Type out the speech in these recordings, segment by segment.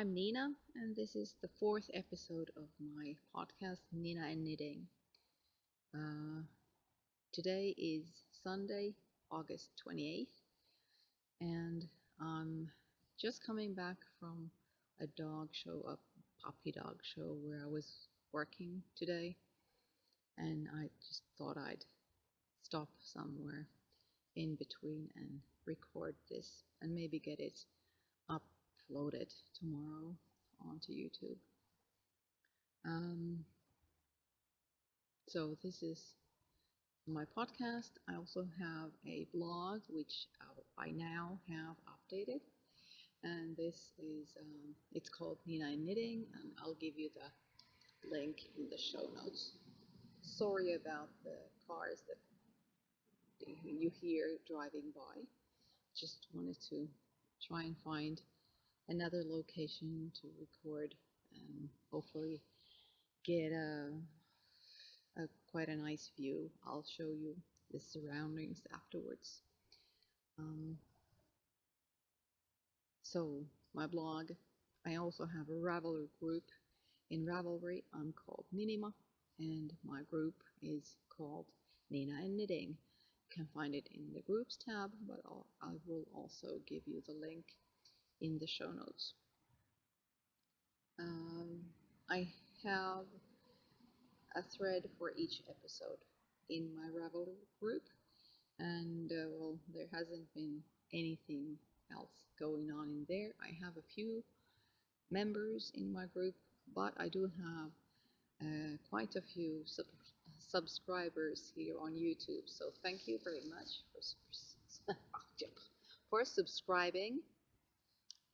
I'm Niina, and this is the fourth episode of my podcast, Niina and Knitting. Uh, today is Sunday, August 28th, and I'm just coming back from a dog show, a puppy dog show, where I was working today, and I just thought I'd stop somewhere in between and record this and maybe get it uploaded tomorrow onto YouTube. Um, so this is my podcast. I also have a blog which I now have updated, and this is um, it's called Niina Knitting, and I'll give you the link in the show notes. Sorry about the cars that you hear driving by. Just wanted to try and find another location to record and hopefully get a, a quite a nice view. I'll show you the surroundings afterwards. Um, so my blog, I also have a Ravelry group. In Ravelry, I'm called Ninima, and my group is called Niina and Knitting You can find it in the groups tab, but I'll, I will also give you the link in the show notes. Um, I have a thread for each episode in my Ravelry group, and uh, well, there hasn't been anything else going on in there. I have a few members in my group, but I do have uh, quite a few sub subscribers here on YouTube. So thank you very much for, for subscribing.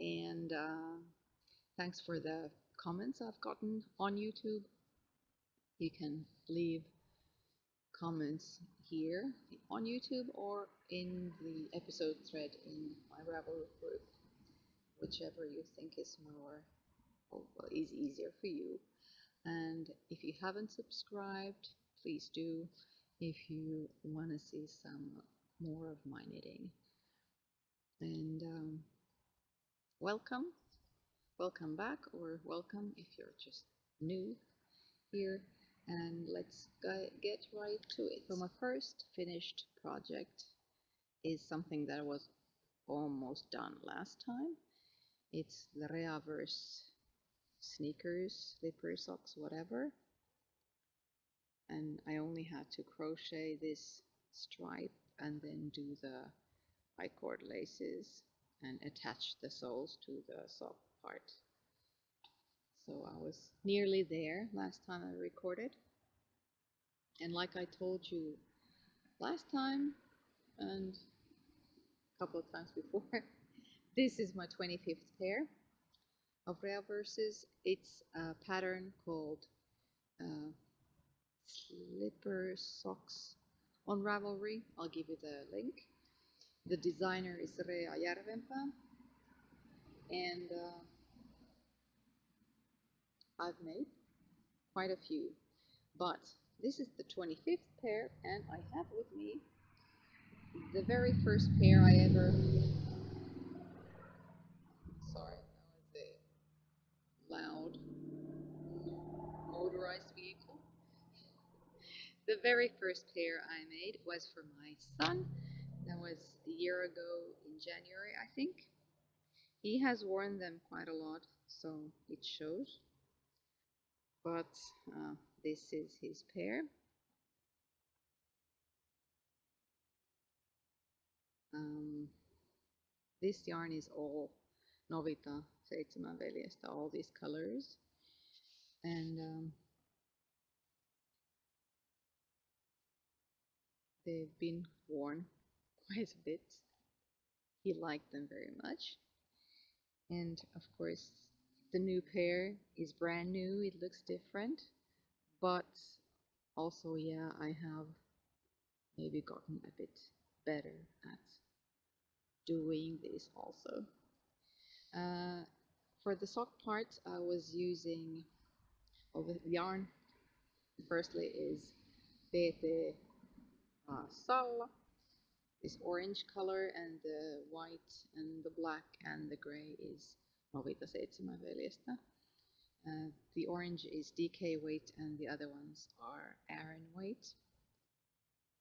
And uh, thanks for the comments I've gotten on YouTube. You can leave comments here on YouTube or in the episode thread in my Ravelry group, whichever you think is more, well, is easier for you. And if you haven't subscribed, please do if you want to see some more of my knitting. And um, welcome, welcome back, or welcome if you're just new here. And let's get right to it. So my first finished project is something that was almost done last time. It's the Reaverse sneakers, slipper socks, whatever. And I only had to crochet this stripe and then do the I-cord laces and attach the soles to the sock part. So I was nearly there last time I recorded. And like I told you last time and a couple of times before, this is my 25th pair of Reaverses. It's a pattern called uh, Slipper Socks on Ravelry. I'll give you the link. The designer is Rea Järvenpää and uh, I've made quite a few but this is the 25th pair and I have with me the very first pair I ever Sorry, loud motorized vehicle. The very first pair I made was for my son. That was a year ago in January, I think. He has worn them quite a lot, so it shows. But uh, this is his pair. Um, this yarn is all Novita Seitsemän veljestä, all these colors. And um, they've been worn quite a bit. He liked them very much. And of course, the new pair is brand new, it looks different, but also, yeah, I have maybe gotten a bit better at doing this also. Uh, for the sock part, I was using, well, the yarn firstly is Teetee uh, Salla, this orange color, and the white and the black and the gray is Novita seitsemän veljestä. Uh, the orange is DK weight and the other ones are Aran weight.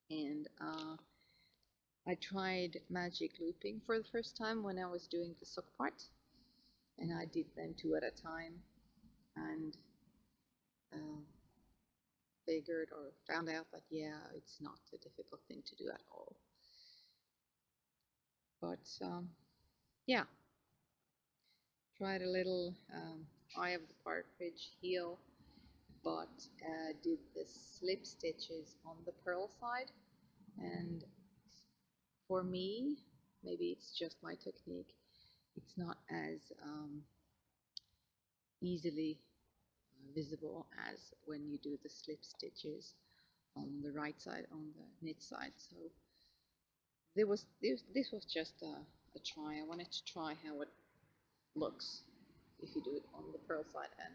And uh, I tried magic looping for the first time when I was doing the sock part. And I did them two at a time and uh, figured or found out that yeah, it's not a difficult thing to do at all. But um, yeah, tried a little um, eye of the partridge heel, but uh, did the slip stitches on the purl side. And for me, maybe it's just my technique, it's not as um, easily uh, visible as when you do the slip stitches on the right side on the knit side. So there was this, this was just a, a try. I wanted to try how it looks if you do it on the purl side and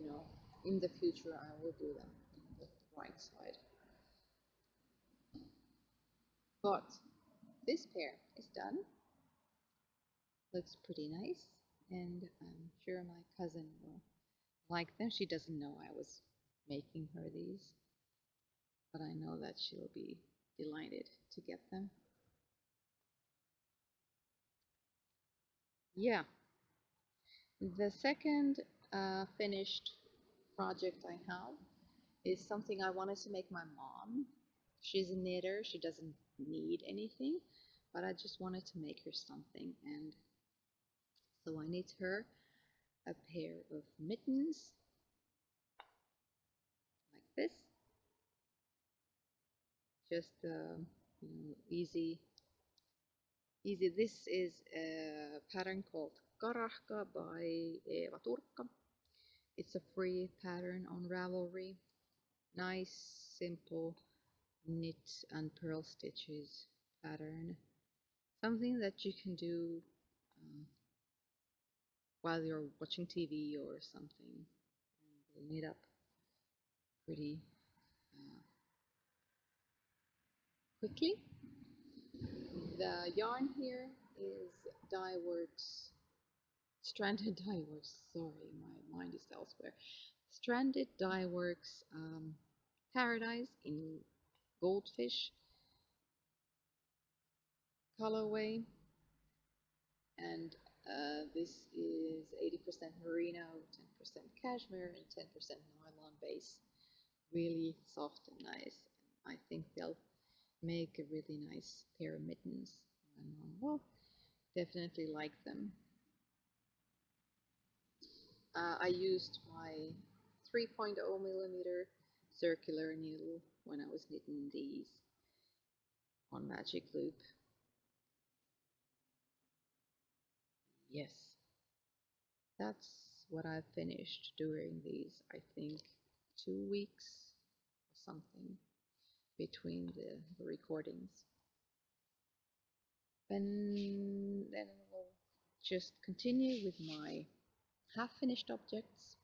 you know in the future I will do them on the right side. But this pair is done. Looks pretty nice and I'm sure my cousin will like them. She doesn't know I was making her these but I know that she'll be delighted to get them yeah the second uh, finished project I have is something I wanted to make my mom. She's a knitter, she doesn't need anything, but I just wanted to make her something. And so I knit her a pair of mittens like this. Just uh, easy, easy. This is a pattern called Karahka by Eva Turkka. It's a free pattern on Ravelry. Nice, simple knit and purl stitches pattern. Something that you can do uh, while you're watching TV or something. And knit up pretty uh, quickly. The yarn here is Dyeworks Stranded Dyeworks. Sorry, my mind is elsewhere. Stranded Dyeworks um, Paradise in Goldfish colorway. And uh, this is 80% merino, 10% cashmere, and 10% nylon base. Really soft and nice. I think they'll make a really nice pair of mittens. Mom will definitely like them. Uh, I used my 3.0 millimeter circular needle when I was knitting these on Magic Loop. Yes, that's what I finished during these, I think, two weeks or something between the, the recordings. And then we'll just continue with my half finished objects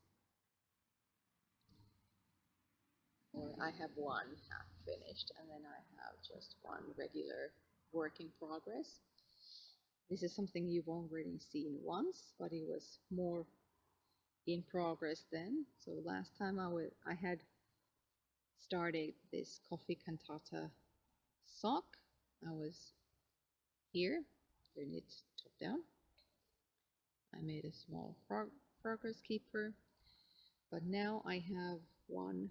I have one half finished and then I have just one regular work in progress. This is something you've already seen once, but it was more in progress then. So last time I, I had started this coffee cantata sock. I was here, doing it top down. I made a small prog progress keeper, but now I have one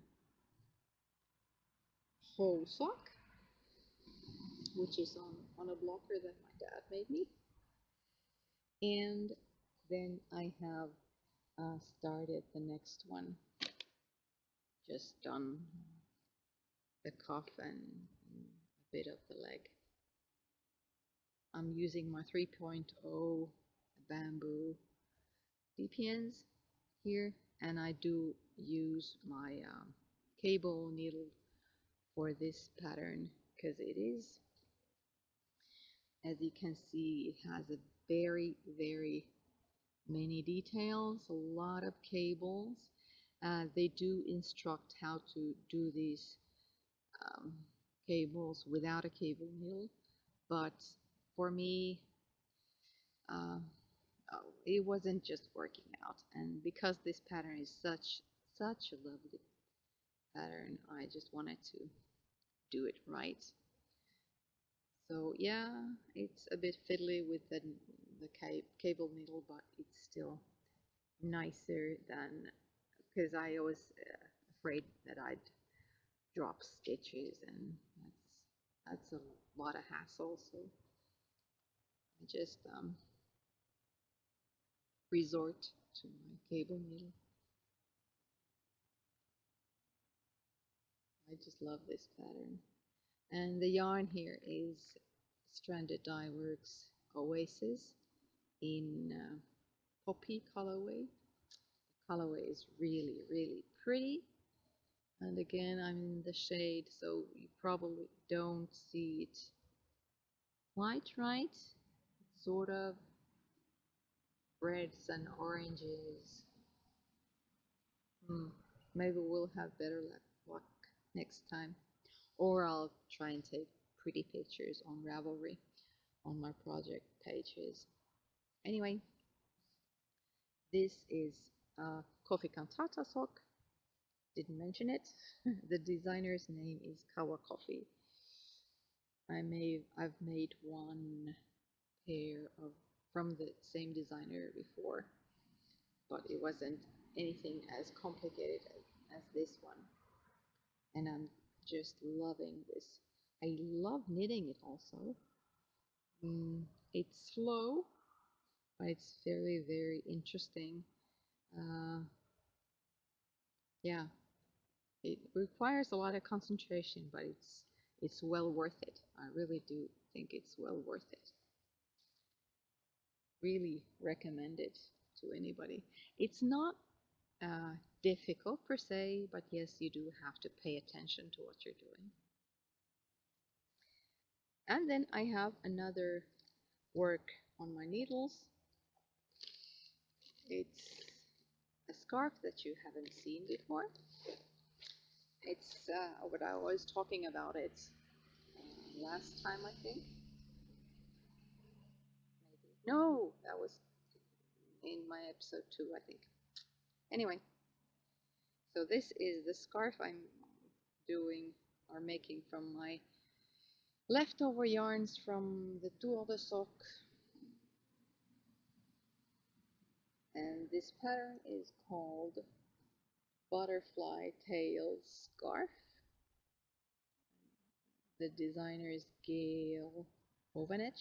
whole sock, which is on, on a blocker that my dad made me. And then I have uh, started the next one, just done the cuff and, a bit of the leg. I'm using my 3.0 bamboo DPNs here and I do use my um, cable needle for this pattern because it is as you can see it has a very very many details a lot of cables uh, they do instruct how to do these um, cables without a cable needle but for me uh, it wasn't just working out. And because this pattern is such such a lovely pattern, I just wanted to do it right. So yeah, it's a bit fiddly with the the cable needle, but it's still nicer than because I was uh, afraid that I'd drop stitches and that's that's a lot of hassle. So I just um, resort to my cable needle. I just love this pattern. And the yarn here is Stranded Dye Works Oasis in uh, Poppy colorway. The colorway is really, really pretty. And again, I'm in the shade, so you probably don't see it quite right. Sort of reds and oranges. Hmm. Maybe we'll have better luck next time. Or I'll try and take pretty pictures on Ravelry on my project pages. Anyway, this is a coffee cantata sock. Didn't mention it. the designer's name is Kawa Coffee. I may I've made one pair of from the same designer before, but it wasn't anything as complicated as, as this one. And I'm just loving this. I love knitting it also. Mm, it's slow, but it's very, very interesting. Uh, yeah, it requires a lot of concentration, but it's it's well worth it. I really do think it's well worth it. Really recommend it to anybody. It's not uh, difficult per se, but yes, you do have to pay attention to what you're doing. And then I have another work on my needles. It's a scarf that you haven't seen before. It's uh, what I was talking about it uh, last time, I think. Maybe. No, that was in my episode two, I think. Anyway, so this is the scarf I'm doing or making from my leftover yarns from the Tour de Sock. And this pattern is called Butterfly Tail Scarf. The designer is Gail Hovanec.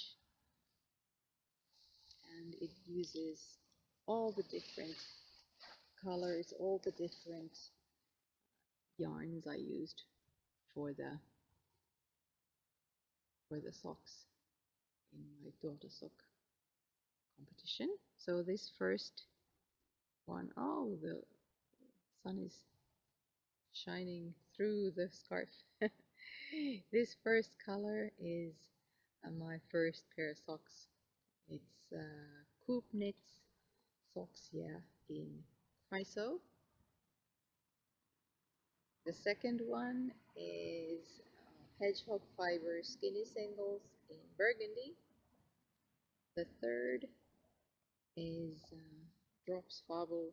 And it uses all the different colors, all the different yarns I used for the for the socks in my Tour de Sock competition. So this first one, oh, the sun is shining through the scarf. this first color is uh, my first pair of socks. It's uh, Coop Knits socks, yeah, in Chryso. The second one is uh, Hedgehog Fiber Skinny Singles in Burgundy. The third is uh, Drops Fable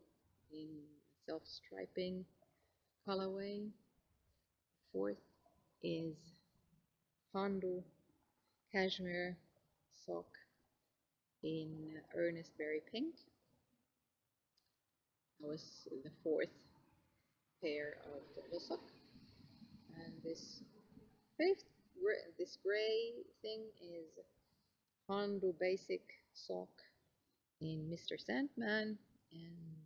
in self-striping colorway. Fourth is Handu Cashmere sock in Earnest Berry Pink. That was the fourth pair of the sock. And this fifth, this gray thing is Handu Basic sock in Mr. Sandman and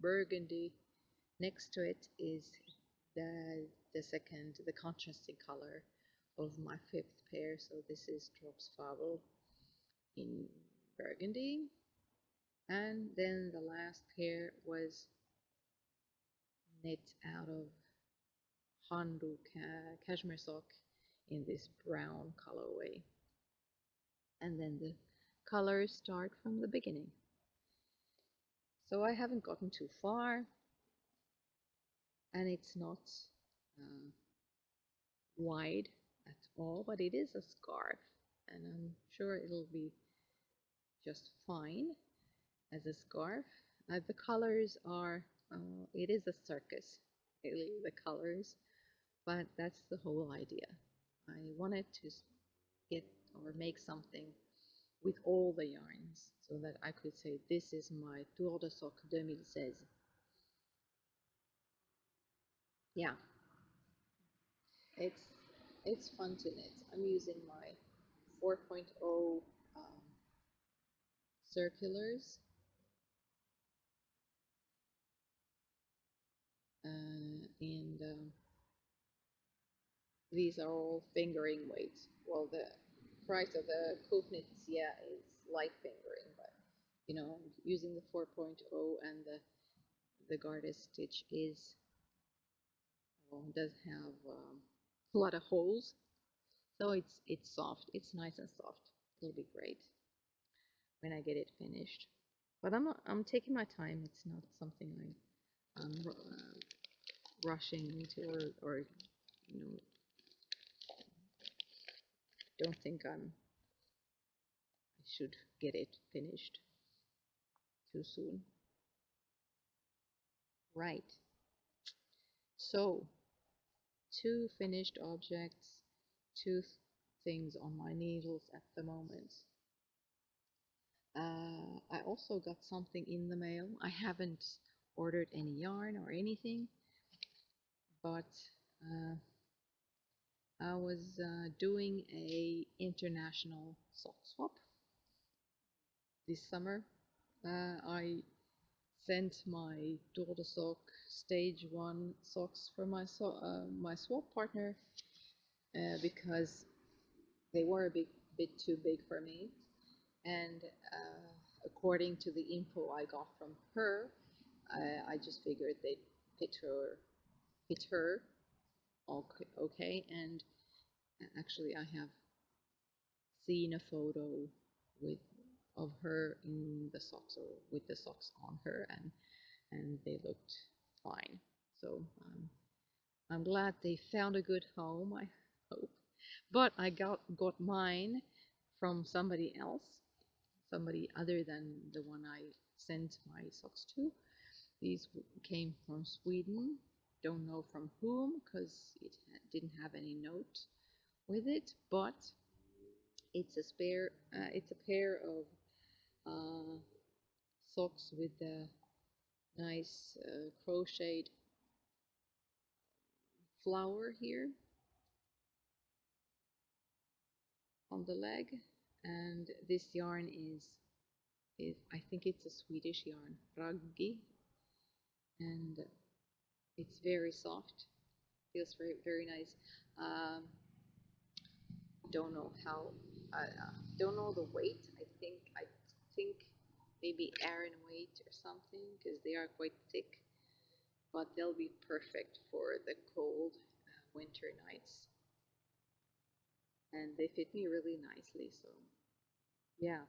burgundy next to it is the, the second, the contrasting color of my fifth pair. So this is Drops Fabel in burgundy. And then the last pair was knit out of Handu ca cashmere sock in this brown colorway. And then the colors start from the beginning. So I haven't gotten too far and it's not uh, wide at all, but it is a scarf and I'm sure it'll be just fine. as a scarf. Uh, the colors are, uh, it is a circus, really, the colors, but that's the whole idea. I wanted to get or make something with all the yarns so that I could say this is my Tour de Sock 2016. Yeah, it's it's fun to knit. I'm using my 4.0 um, circulars uh, and um, these are all fingering weights. Well, the price of the Coop Knits, yeah, is light fingering, but you know, using the 4.0 and the the garter stitch is well, does have um, a lot of holes, so it's it's soft. It's nice and soft. It'll be great when I get it finished. But I'm I'm taking my time. It's not something I, I'm uh, rushing into or or you know don't think I'm I should get it finished too soon. Right. So, two finished objects, two th things on my needles at the moment. Uh, I also got something in the mail. I haven't ordered any yarn or anything, but uh, I was uh, doing a international sock swap this summer. Uh, I sent my Tour de Sock stage one socks for my so uh, my swap partner uh, because they were a bit bit too big for me and uh, according to the info I got from her I, I just figured they'd fit her fit her okay, and actually I have seen a photo with of her in the socks or with the socks on her and and they looked fine. So um, I'm glad they found a good home I hope. But I got got mine from somebody else somebody other than the one I sent my socks to. These came from Sweden don't know from whom because it didn't have any note with it but it's a spare uh, it's a pair of uh, socks with the nice uh, crocheted flower here on the leg and this yarn is is I think it's a Swedish yarn raggi and it's very soft. Feels very very nice. Um, don't know how I uh, don't know the weight. I think I think maybe Aran weight or something because they are quite thick. But they'll be perfect for the cold uh, winter nights. And they fit me really nicely so yeah.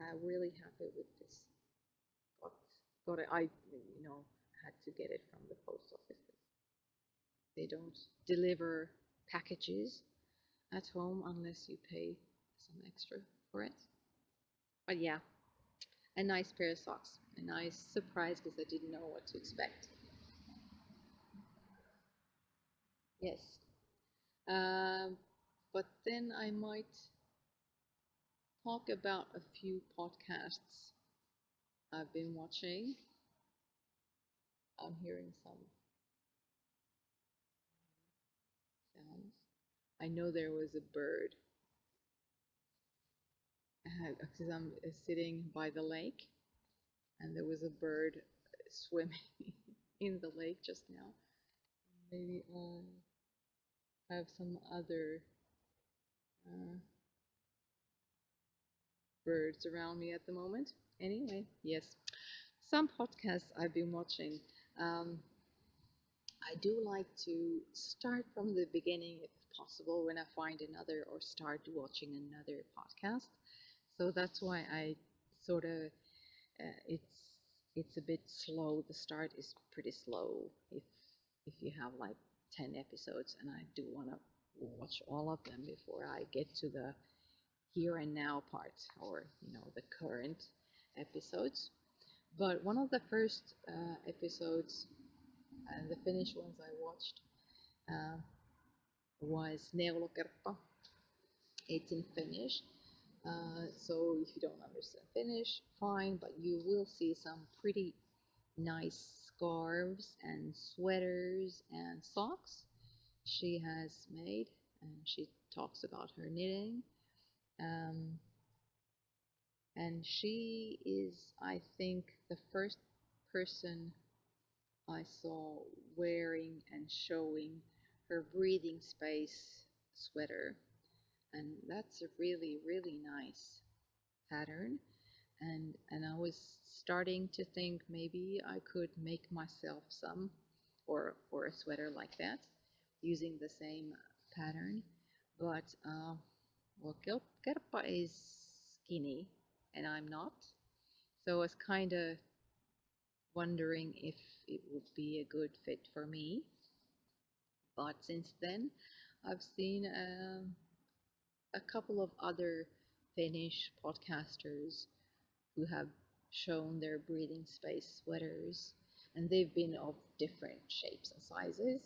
I'm really happy with this. Got got it. I you know had to get it from the post office. They don't deliver packages at home unless you pay some extra for it. But yeah a nice pair of socks. A nice surprise because I didn't know what to expect. Yes. Um, but then I might talk about a few podcasts I've been watching I'm hearing some sounds I know there was a bird because I'm sitting by the lake and there was a bird swimming in the lake just now. Maybe I'll have some other uh, birds around me at the moment. Anyway, yes, some podcasts I've been watching. Um, I do like to start from the beginning if possible when I find another or start watching another podcast. So that's why I sort of uh, it's it's a bit slow. The start is pretty slow if if you have like 10 episodes and I do want to watch all of them before I get to the here and now part or you know the current episodes but one of the first uh, episodes and the Finnish ones I watched uh, was Neulokerppa. It's in Finnish. Uh, so if you don't understand Finnish, fine, but you will see some pretty nice scarves and sweaters and socks she has made, and she talks about her knitting. Um, and she is, I think, the first person I saw wearing and showing her breathing space sweater. And that's a really, really nice pattern. And, and I was starting to think maybe I could make myself some or, or a sweater like that using the same pattern. But, uh, well, Kerppa is skinny and I'm not. So I was kind of wondering if it would be a good fit for me. But since then, I've seen um, a couple of other Finnish podcasters who have shown their breathing space sweaters, and they've been of different shapes and sizes.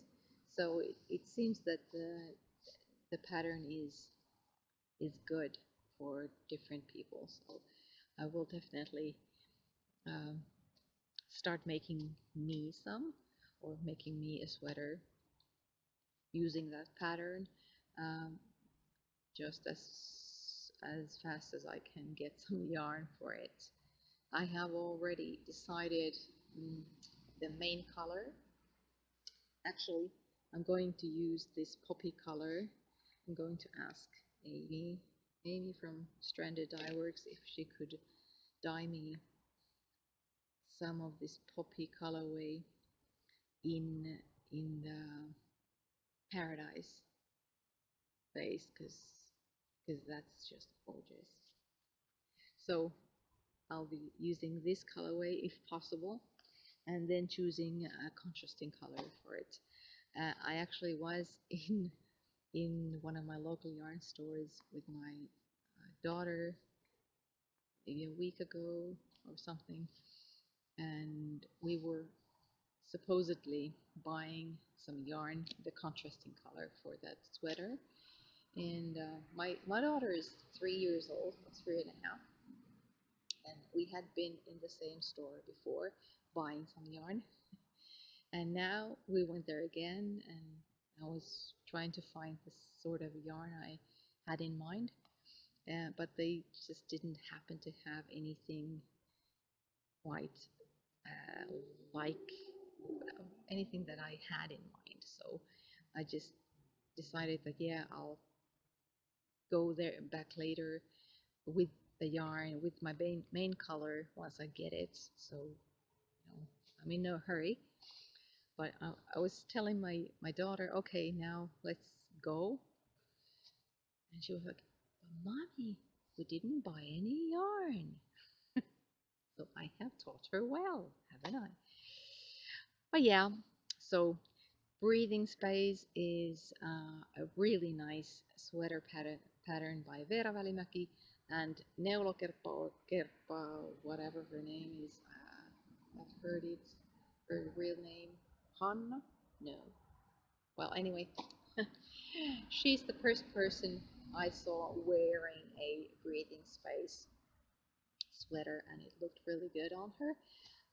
So it, it seems that the the pattern is is good for different people. So I will definitely um, start making me some or making me a sweater using that pattern um, just as as fast as I can get some yarn for it. I have already decided mm, the main color. Actually, I'm going to use this poppy color. I'm going to ask Amy, Amy from Stranded Dye Works if she could dye me some of this poppy colorway in in the paradise base because because that's just gorgeous. So I'll be using this colorway if possible and then choosing a contrasting color for it. Uh, I actually was in in one of my local yarn stores with my uh, daughter maybe a week ago or something and we were supposedly buying some yarn, the contrasting color for that sweater. And uh, my, my daughter is three years old, three and a half, and we had been in the same store before buying some yarn. And now we went there again, and I was trying to find the sort of yarn I had in mind, uh, but they just didn't happen to have anything quite uh, like anything that I had in mind. So I just decided that yeah, I'll go there back later with the yarn with my main, main color once I get it. So you know, I'm in no hurry. But I, I was telling my my daughter, okay, now let's go. And she was like, but mommy, we didn't buy any yarn. so I have taught her well, haven't I? But yeah, so breathing space is uh, a really nice sweater pattern, pattern by Vera Välimäki and Neulokerppa or Kerppa, whatever her name is. Uh, I've heard it, her real name, Hanna? No. Well, anyway, she's the first person I saw wearing a breathing space sweater and it looked really good on her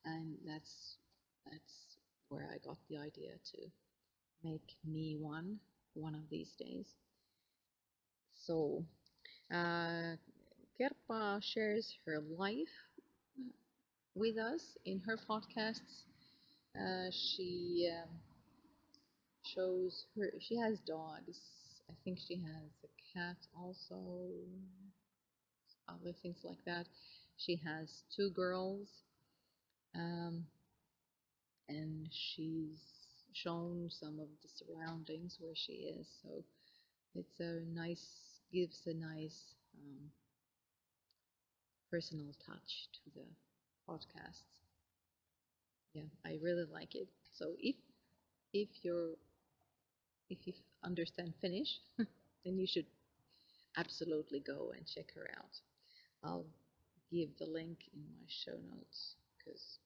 and that's that's where I got the idea to make me one one of these days. So, uh, Kerppa shares her life with us in her podcasts. Uh, she um, shows her, she has dogs. I think she has a cat also, other things like that. She has two girls. Um, and she's shown some of the surroundings where she is. So it's a nice, gives a nice um, personal touch to the podcasts. Yeah, I really like it. So if if you're if you understand Finnish, then you should absolutely go and check her out. I'll give the link in my show notes because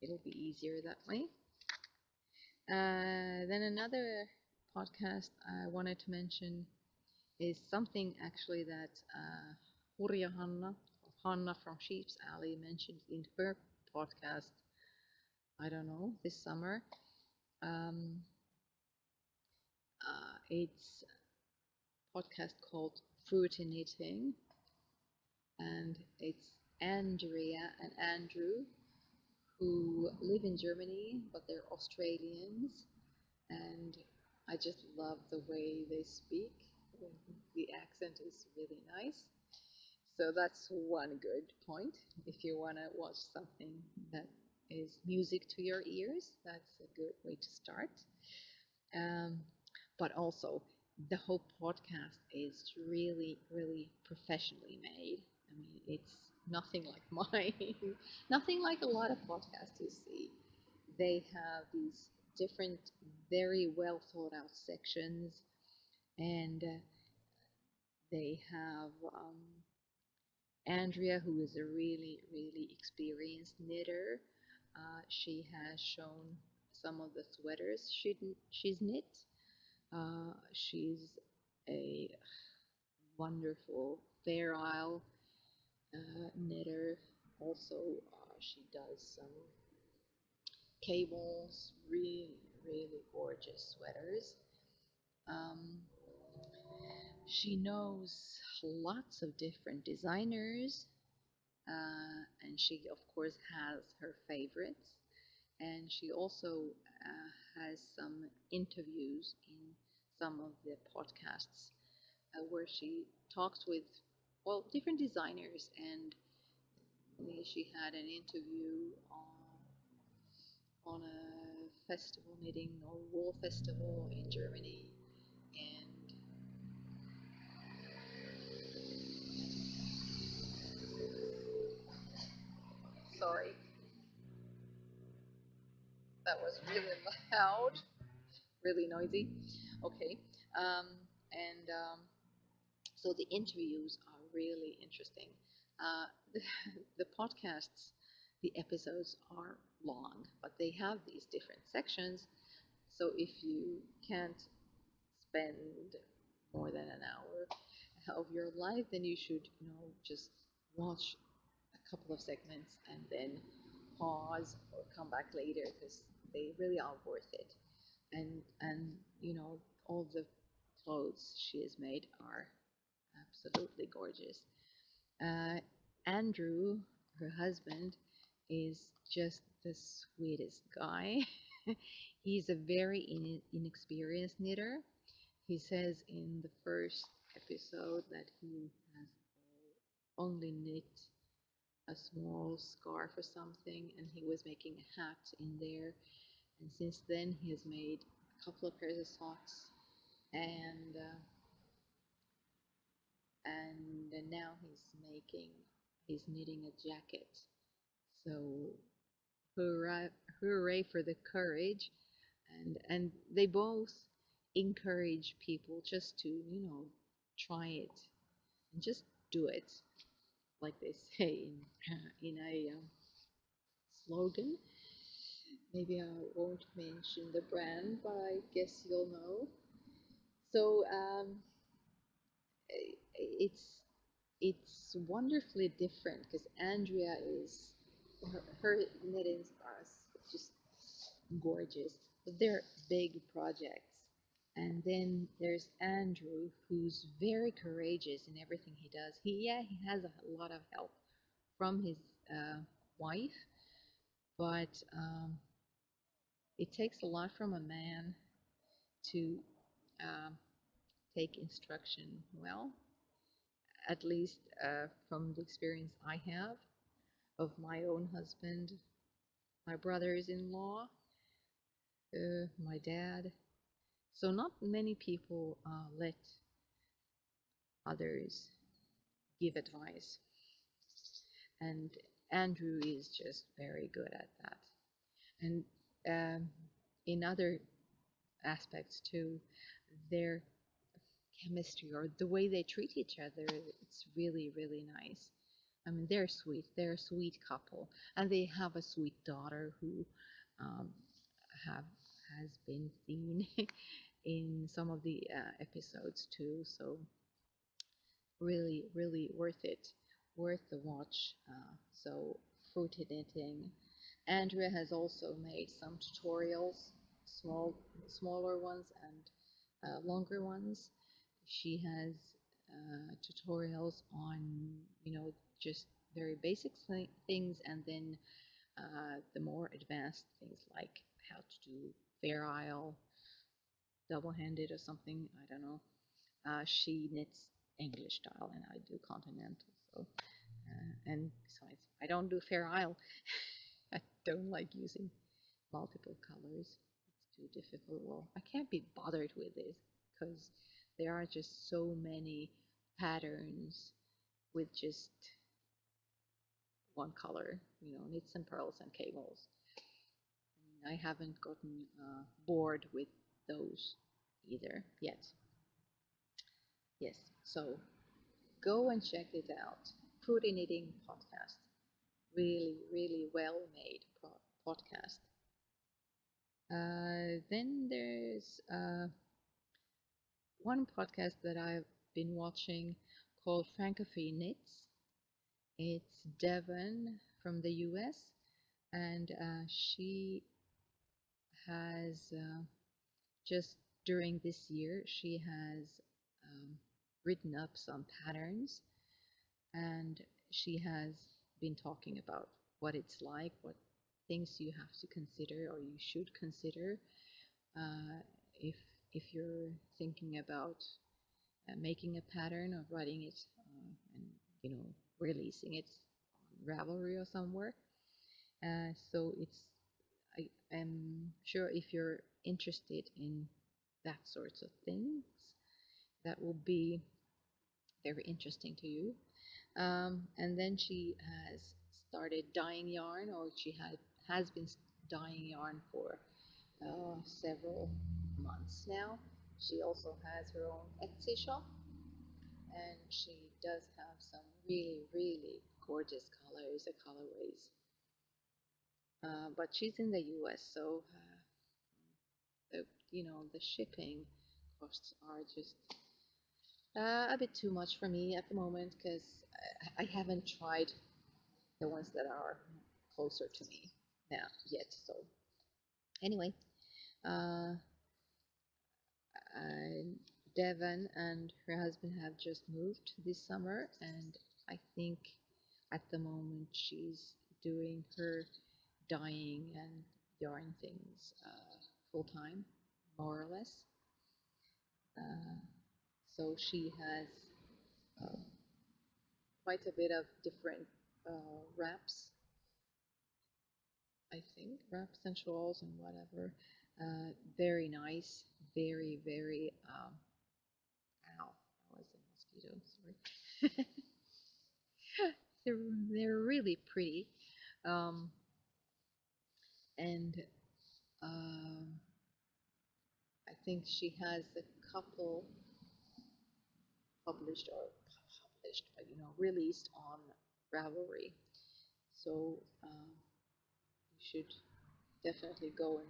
it'll be easier that way. Uh, then another podcast I wanted to mention is something actually that uh, Hurja Hanna, Hanna from Sheep's Alley, mentioned in her podcast. I don't know this summer. Um, uh, it's a podcast called Fruity Knitting, and it's Andrea and Andrew who live in Germany, but they're Australians, and I just love the way they speak. The accent is really nice. So that's one good point. If you want to watch something that is music to your ears, that's a good way to start. Um, but also, the whole podcast is really, really professionally made. I mean, it's nothing like mine, nothing like a lot of podcasts you see. They have these different, very well thought out sections, and uh, they have um, Andrea, who is a really, really experienced knitter. Uh, she has shown some of the sweaters she, she's knit. Uh, she's a wonderful Fair Isle uh, knitter. Also, uh, she does some cables, really, really gorgeous sweaters. Um, she knows lots of different designers, uh, and she, of course, has her favorites. And she also uh, has some interviews in some of the podcasts uh, where she talks with well different designers and she had an interview on on a festival knitting or wool festival in Germany sorry that was really loud really noisy okay um, and um, so the interviews are really interesting. Uh, the, the podcasts, the episodes are long, but they have these different sections. So if you can't spend more than an hour of your life, then you should, you know, just watch a couple of segments and then pause or come back later because they really are worth it. And and you know all the clothes she has made are absolutely gorgeous. Uh, Andrew, her husband, is just the sweetest guy. He's a very in- inexperienced knitter. He says in the first episode that he only knit a small scarf or something, and he was making a hat in there. And since then, he has made a couple of pairs of socks and uh, and now he's making he's knitting a jacket. So hurrah hooray for the courage. And and they both encourage people just to you know try it and just do it like they say in, in a um, slogan. Maybe i won't mention the brand but i guess you'll know. So um, it's it's wonderfully different because Andrea is her, her knittings are just gorgeous, but they're big projects. And then there's Andrew, who's very courageous in everything he does. He yeah, he has a lot of help from his uh, wife, but um, it takes a lot from a man to uh, take instruction well at least uh, from the experience I have of my own husband, my brothers in law, uh, my dad. So, not many people uh, let others give advice. And Andrew is just very good at that. And um, in other aspects too, they're chemistry or the way they treat each other. It's really, really nice. I mean, they're sweet. They're a sweet couple, and they have a sweet daughter who um, have has been seen in some of the uh, episodes too. So really, really worth it, worth the watch. Uh, so fruity knitting. Andrea has also made some tutorials, small, smaller ones and uh, longer ones. She has uh, tutorials on, you know, just very basic th- things and then uh, the more advanced things like how to do Fair Isle double-handed or something. I don't know. Uh, she knits English style and I do continental. So, uh, and besides, I don't do Fair Isle. I don't like using multiple colors. It's too difficult. Well, I can't be bothered with this because there are just so many patterns with just one color, you know, knits and purls and cables. I haven't gotten uh, bored with those either yet. Yes, so go and check it out. Fruity Knitting Podcast. Really, really well made podcast. Uh, then there's uh, one podcast that I've been watching called Francophile Knits. It's Devon from the US, and uh, she has uh, just during this year she has um, written up some patterns and she has been talking about what it's like, what things you have to consider or you should consider uh, if if you're thinking about uh, making a pattern or writing it uh, and you know releasing it on Ravelry or somewhere. Uh, so it's I am sure if you're interested in that sorts of things, that will be very interesting to you. Um, and then she has started dyeing yarn, or she had has been dyeing yarn for uh, several months now. She also has her own Etsy shop, and she does have some really, really gorgeous colors and colorways. Uh, but she's in the U.S., so uh, the, you know the shipping costs are just uh, a bit too much for me at the moment because I, I haven't tried the ones that are closer to me now yet. So anyway, uh, Devon and her husband have just moved this summer, and I think at the moment she's doing her dyeing and yarn things uh, full time, more or less. Uh, so she has uh, quite a bit of different uh, wraps I think, wraps and shawls and whatever. Uh, very nice, very, very, um, ow, that was a mosquito, sorry. they're, they're really pretty. Um, and um, I think she has a couple published or published, but you know, released on Ravelry. So um, you should definitely go and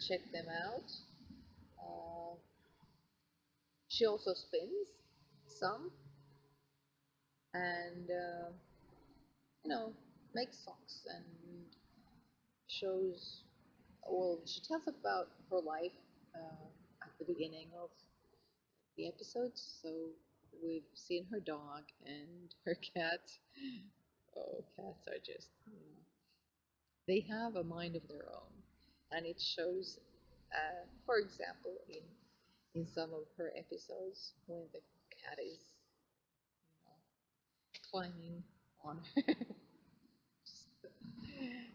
check them out. Uh, she also spins some and uh, you know makes socks and shows well she tells about her life uh, at the beginning of the episodes so we've seen her dog and her cat. Oh cats are just you know they have a mind of their own. And it shows uh, for example in in some of her episodes when the cat is you know climbing on her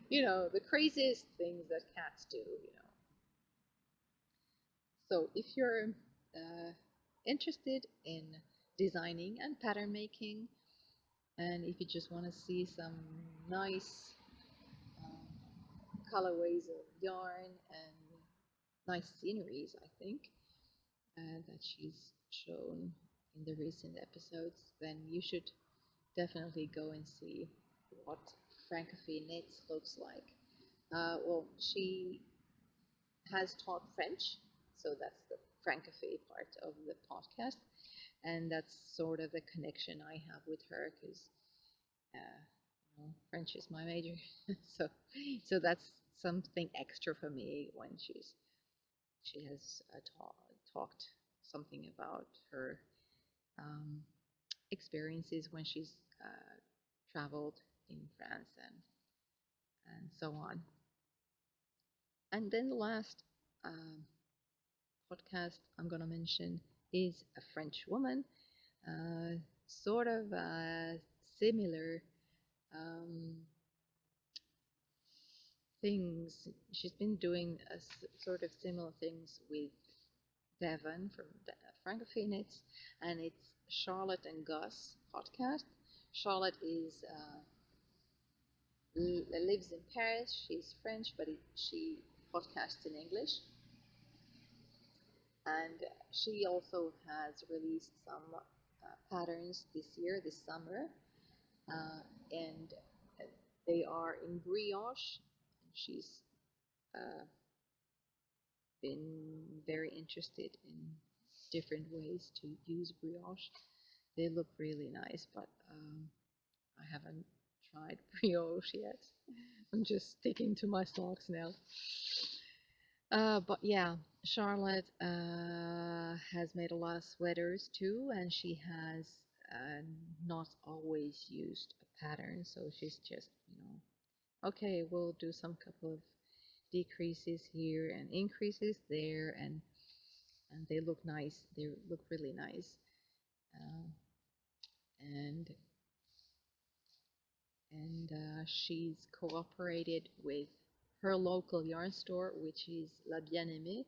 you know, the craziest things that cats do, you know. So if you're uh, interested in designing and pattern making, and if you just want to see some nice um, colorways of yarn and nice sceneries, I think uh, that she's shown in the recent episodes, then you should definitely go and see what Francophile Knits looks like. Uh, well, she has taught French, so that's the Francophile part of the podcast, and that's sort of the connection I have with her because uh, French is my major, so so that's something extra for me when she's she has uh, ta- talked something about her um, experiences when she's uh, traveled in France and and so on. And then the last um, podcast I'm going to mention is a French woman, uh, sort of uh, similar um, things. She's been doing a s- sort of similar things with Devon from Knits, and it's Charlotte and Gus podcast. Charlotte is uh, lives in Paris. She's French, but it, she podcasts in English. And she also has released some uh, patterns this year, this summer, uh, and they are in brioche. She's uh, been very interested in different ways to use brioche. They look really nice, but um, I haven't tried brioche yet. I'm just sticking to my socks now. Uh, but yeah, Charlotte uh, has made a lot of sweaters too, and she has uh, not always used a pattern, so she's just, you know, okay, we'll do some couple of decreases here and increases there, and and they look nice. They look really nice, uh, and and uh, she's cooperated with her local yarn store, which is La Bien-Aimée,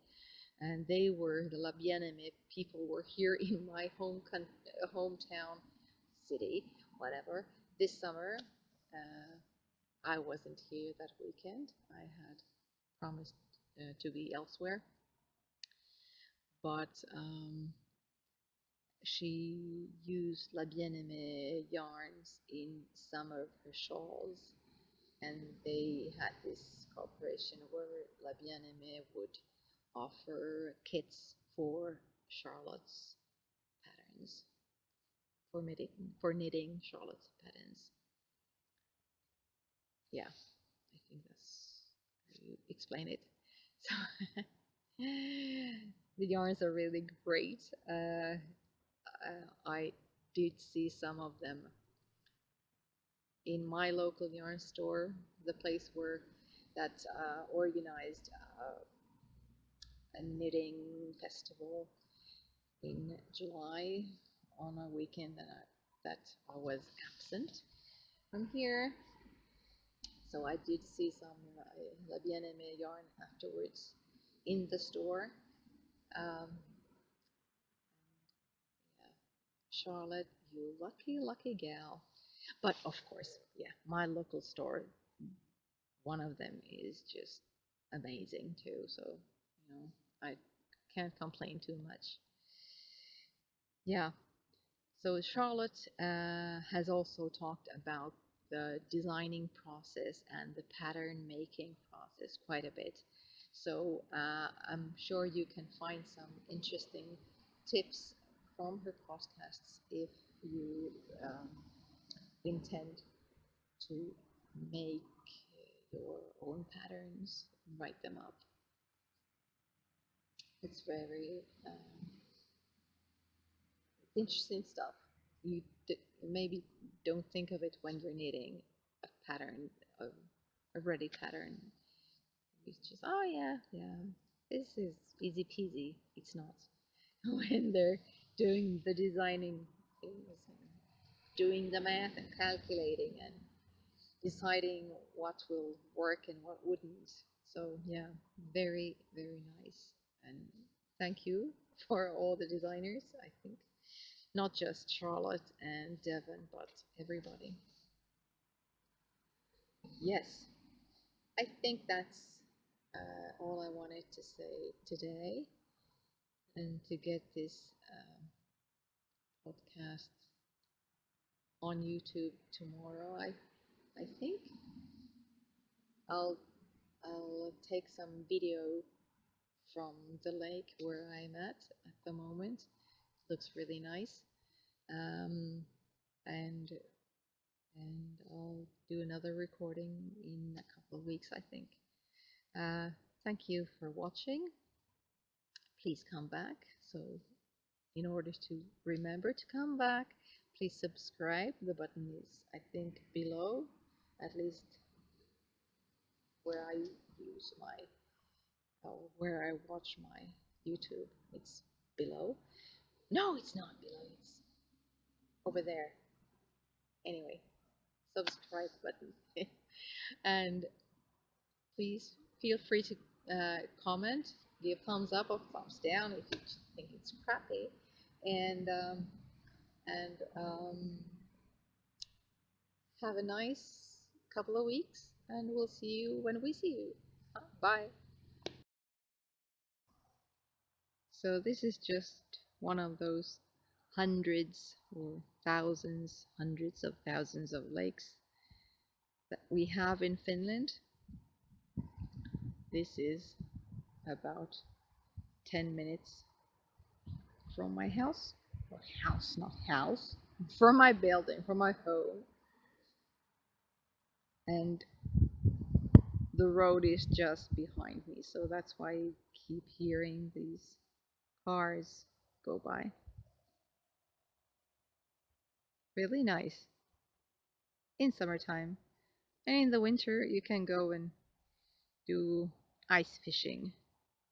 and they were the La Bien-Aimée people were here in my home hometown city, whatever. This summer, uh, I wasn't here that weekend. I had promised uh, to be elsewhere, but um, she used La Bien-Aimée yarns in some of her shawls and they had this cooperation where La Bien-Aimée would offer kits for Charlotte's patterns for knitting for knitting Charlotte's patterns. Yeah, I think that's how you explain it. So the yarns are really great. Uh, I did see some of them in my local yarn store, the place where that uh, organized uh, a knitting festival in July on a weekend that I, that I was absent from here. So I did see some uh, La Bien-Aimée yarn afterwards in the store. Um, yeah, Charlotte, you lucky, lucky gal. But of course, yeah, my local store, one of them is just amazing too. So, you know, I can't complain too much. Yeah, So Charlotte uh, has also talked about the designing process and the pattern making process quite a bit. So uh, I'm sure you can find some interesting tips from her podcasts if you um, intend to make your own patterns, write them up. It's very um, interesting stuff. You maybe don't think of it when you're knitting a pattern, a, a ready pattern. It's just, oh yeah, yeah, this is easy peasy. It's not. When they're doing the designing things doing the math and calculating and deciding what will work and what wouldn't. So yeah, very, very nice. And thank you for all the designers, I think not just Charlotte and Devon, but everybody. Yes, I think that's uh, all I wanted to say today. and to get this um, podcast on YouTube tomorrow. I I think I'll I'll take some video from the lake where I'm at at the moment. It looks really nice. Um, and and I'll do another recording in a couple of weeks, I think. Uh, thank you for watching. Please come back. So, in order to remember to come back, please subscribe. The button is, I think, below, at least where I use my, where I watch my YouTube. It's below. No, it's not below. It's over there. Anyway, subscribe button. and please feel free to uh, comment, give thumbs up or thumbs down if you think it's crappy, and um, and um, have a nice couple of weeks, and we'll see you when we see you. Bye. So this is just one of those hundreds or thousands, hundreds of thousands of lakes that we have in Finland. This is about 10 minutes from my house, or house, not house, from my building, from my home. And the road is just behind me, so that's why I keep hearing these cars go by. Really nice in summertime. And in the winter, you can go and do ice fishing,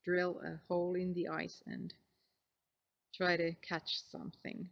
drill a hole in the ice and try to catch something.